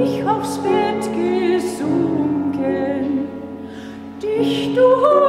Ich aufs Bett gesunken, dich durch.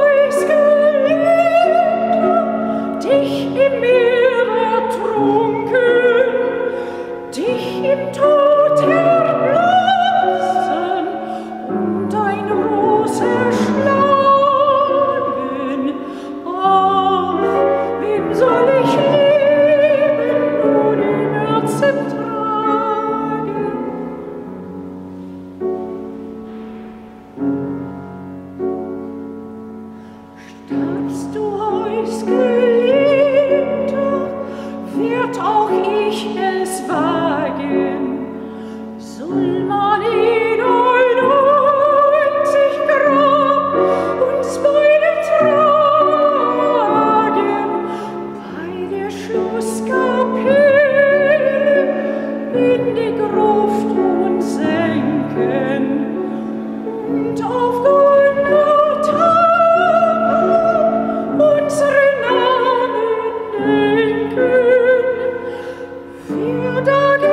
you, darling.